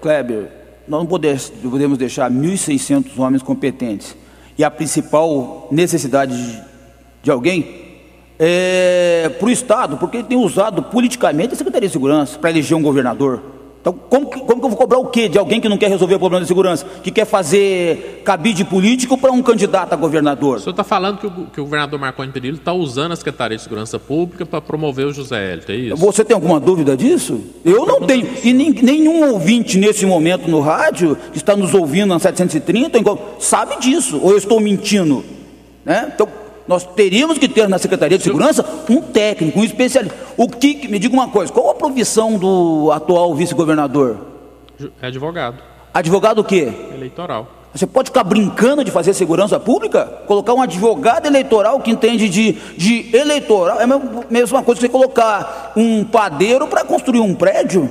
Kleber, nós não podemos deixar 1.600 homens competentes e a principal necessidade de, de alguém é, para o Estado, porque ele tem usado politicamente a Secretaria de Segurança para eleger um governador. Então, como, como que eu vou cobrar o quê de alguém que não quer resolver o problema de segurança? Que quer fazer cabide político para um candidato a governador? O senhor está falando que o, que o governador Marconi Perillo está usando a Secretaria de Segurança Pública para promover o José Hélio, é isso? Você tem alguma dúvida disso? Eu não tenho. E nem, nenhum ouvinte nesse momento no rádio, que está nos ouvindo na 730, sabe disso. Ou eu estou mentindo? Né? Então, nós teríamos que ter na Secretaria de Segurança um técnico, um especialista. O que, me diga uma coisa, qual a provisão do atual vice-governador? É advogado. Advogado o quê? Eleitoral. Você pode ficar brincando de fazer segurança pública? Colocar um advogado eleitoral que entende de, de eleitoral é a mesma coisa que você colocar um padeiro para construir um prédio.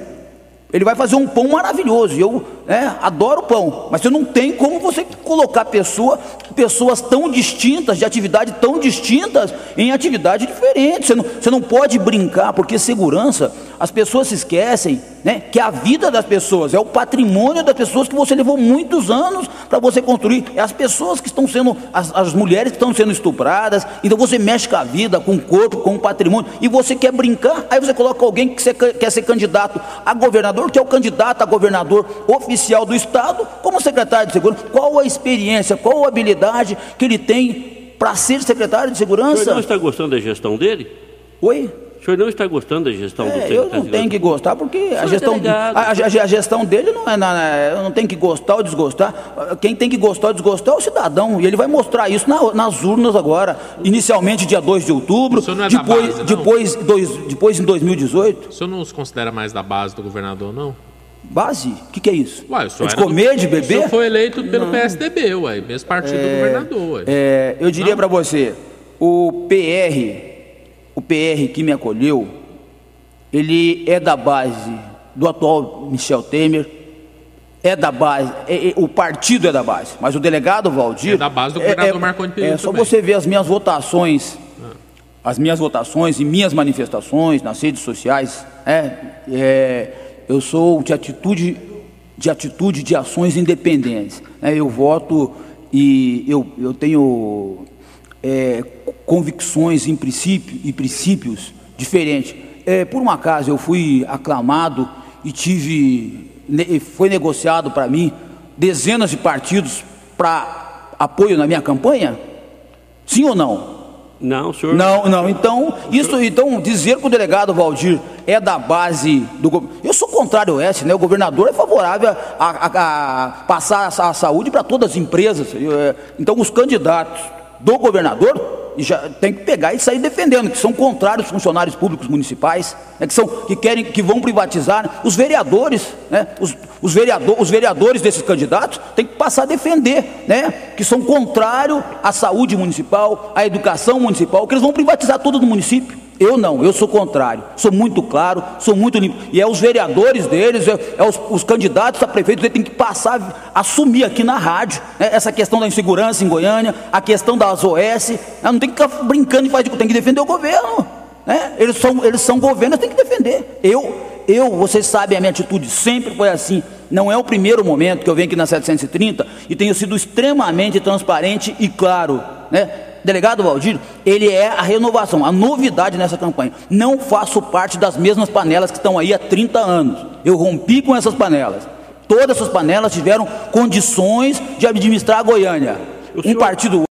Ele vai fazer um pão maravilhoso. Eu né, adoro pão, mas você não tem como você colocar pessoa, pessoas tão distintas, de atividade tão distintas, em atividade diferente. Você não, você não pode brincar, porque segurança, as pessoas se esquecem né, que a vida das pessoas é o patrimônio das pessoas que você levou muitos anos para você construir. É as pessoas que estão sendo, as, as mulheres que estão sendo estupradas. Então você mexe com a vida, com o corpo, com o patrimônio, e você quer brincar, aí você coloca alguém que você quer ser candidato a governador, que é o candidato a governador oficial do Estado, como secretário de segurança. Qual a experiência, qual a habilidade que ele tem para ser secretário de segurança? O senhor não está gostando da gestão dele? Oi? O senhor não está gostando da gestão é, do secretário? Eu não tenho que gostar, porque a é gestão, é a, a, a, gestão dele não é. Na, eu não tenho que gostar ou desgostar. Quem tem que gostar ou desgostar é o cidadão. E ele vai mostrar isso na, nas urnas agora. Inicialmente, dia 2 de outubro. O senhor não é depois, da base, depois, dois, depois, em 2018. O senhor não se considera mais da base do governador, não? Base? O que, que, é isso? Ué, é de comer, do... de beber? O senhor foi eleito pelo não. PSDB, ué, mesmo partido é, do governador. Ué. É, eu diria para você, o PR, o PR que me acolheu, ele é da base do atual Michel Temer, é da base, é, é, o partido é da base, mas o delegado Valdir... É da base do governador é, é Marconi Perillo É só também. você ver as minhas votações, ah. as minhas votações e minhas manifestações nas redes sociais, é, é eu sou de atitude, de atitude de ações independentes. Né? Eu voto e eu, eu tenho é, convicções em princípio, e princípios diferentes. É, por um acaso eu fui aclamado e tive, foi negociado para mim dezenas de partidos para apoio na minha campanha? Sim ou não? Não, senhor. Não, não. Então, isso, então dizer que o delegado Valdir é da base do governo. Eu sou contrário a esse, né? O governador é favorável a, a, a passar a, saúde para todas as empresas. É, então, os candidatos do governador já tem que pegar e sair defendendo, que são contrários funcionários públicos municipais, né, que, são, que querem, que vão privatizar, os vereadores, né, os, os, vereador, os vereadores desses candidatos têm que passar a defender, né, que são contrários à saúde municipal, à educação municipal, que eles vão privatizar tudo no município. Eu não, eu sou contrário, sou muito claro, sou muito limpo. E é os vereadores deles, é, é os, os, candidatos a prefeito, eles têm que passar, assumir aqui na rádio né, essa questão da insegurança em Goiânia, a questão das OS. Né, não tem que ficar brincando e fazer, tem que defender o governo. Né? Eles, são, eles são governo, tem que defender. Eu, eu, vocês sabem, a minha atitude sempre foi assim. Não é o primeiro momento que eu venho aqui na 730 e tenho sido extremamente transparente e claro, né? delegado Valdir, ele é a renovação, a novidade nessa campanha. Não faço parte das mesmas panelas que estão aí há 30 anos. Eu rompi com essas panelas. Todas essas panelas tiveram condições de administrar a Goiânia. Um partido